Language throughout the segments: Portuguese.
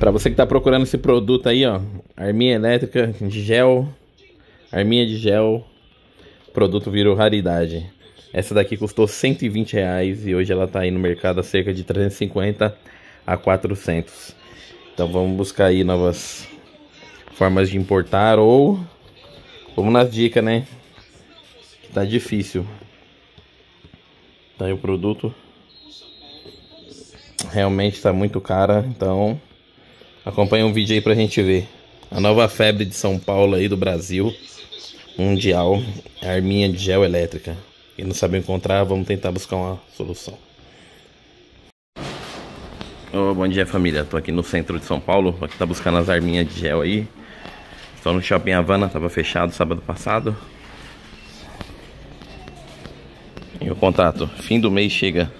Pra você que tá procurando esse produto aí, ó. Arminha elétrica de gel. Arminha de gel. O produto virou raridade. Essa daqui custou 120 reais e hoje ela tá aí no mercado a cerca de 350 a 400. Então vamos buscar aí novas formas de importar ou vamos nas dicas, né? Tá difícil. Tá aí o produto. Realmente está muito cara, então acompanha um vídeo aí pra gente ver. A nova febre de São Paulo aí do Brasil, mundial, é a arminha de gel elétrica. Quem não sabe encontrar, vamos tentar buscar uma solução. Oh, bom dia família, tô aqui no centro de São Paulo, aqui tá buscando as arminhas de gel aí. Estou no Shopping Havana, tava fechado sábado passado. E o contato, fim do mês chega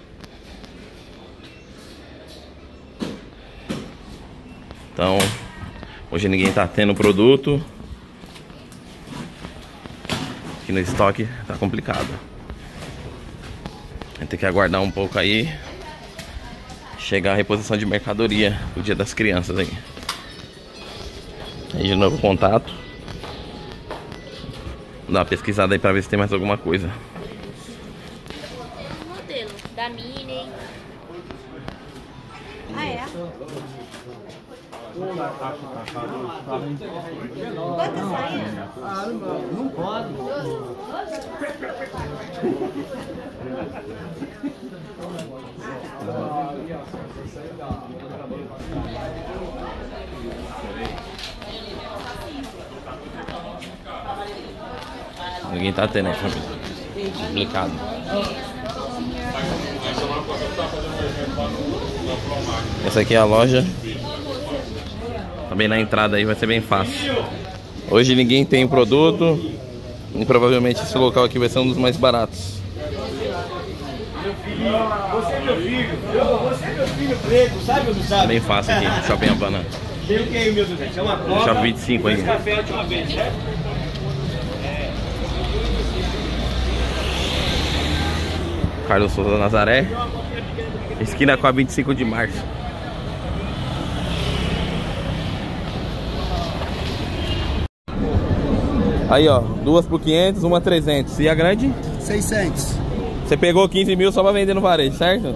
Então, hoje ninguém tá tendo produto. Aqui no estoque tá complicado. Vai ter que aguardar um pouco aí. Chegar a reposição de mercadoria o dia das crianças aí. Aí de novo contato. Dá uma pesquisada aí pra ver se tem mais alguma coisa. modelo da Mini. Ah, é? Quantas saia? Ah, não, não pode. Ninguém tá tendo, né, família? Complicado. Essa aqui é a loja. Também na entrada aí vai ser bem fácil. Hoje ninguém tem produto. E provavelmente esse local aqui vai ser um dos mais baratos. Você é meu filho, você é meu filho preto, sabe ou não sabe? Bem fácil aqui, Shopping Havana. Tem o que aí, meu Deus? É uma coca. Shopping 25 dois aí. café a última vez, certo? Carlos Souza Nazaré. Esquina com a 25 de março. Aí ó, duas por 500, uma 300. E a grande? 600. Você pegou 15 mil só pra vender no varejo, certo?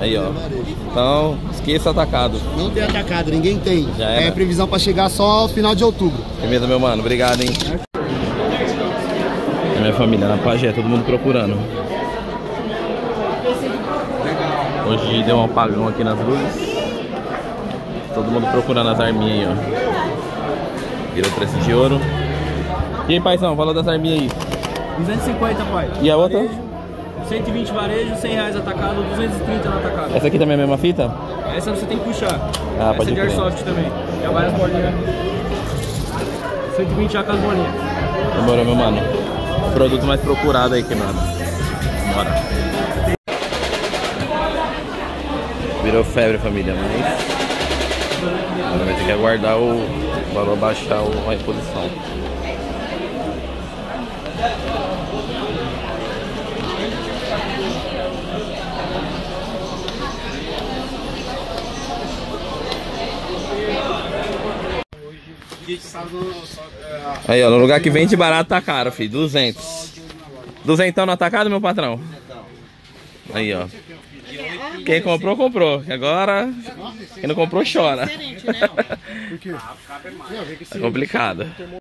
Aí ó. Então, esqueça atacado. Não tem atacado, ninguém tem. Já era. É previsão para chegar só final de outubro. Beleza, meu mano. Obrigado, hein? É minha família na Pajé, todo mundo procurando. Hoje deu um apagão aqui nas luzes. Todo mundo procurando as arminhas aí, ó. Virou preço de ouro. E aí, paizão, fala das arminhas aí. 250, pai. E a outra? Varejo, 120 varejo, 100 reais atacado, 230 no atacado. Essa aqui também é a mesma fita? Essa você tem que puxar. Ah, Essa pode é de airsoft também. É várias bolinhas. 120 já com as bolinhas. Demorou, meu mano. Produto mais procurado aí, queimado. Bora. Virou febre, família, mas... Vai ter que aguardar o valor baixar o- a reposição. Aí, ó, no lugar que vende barato tá caro, filho. 200. Duzentão no atacado, meu patrão? Aí, ó. Quem comprou, comprou. Agora, quem não comprou, chora. Tá complicado.